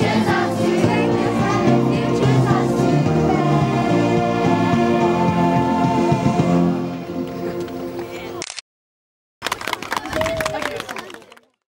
Just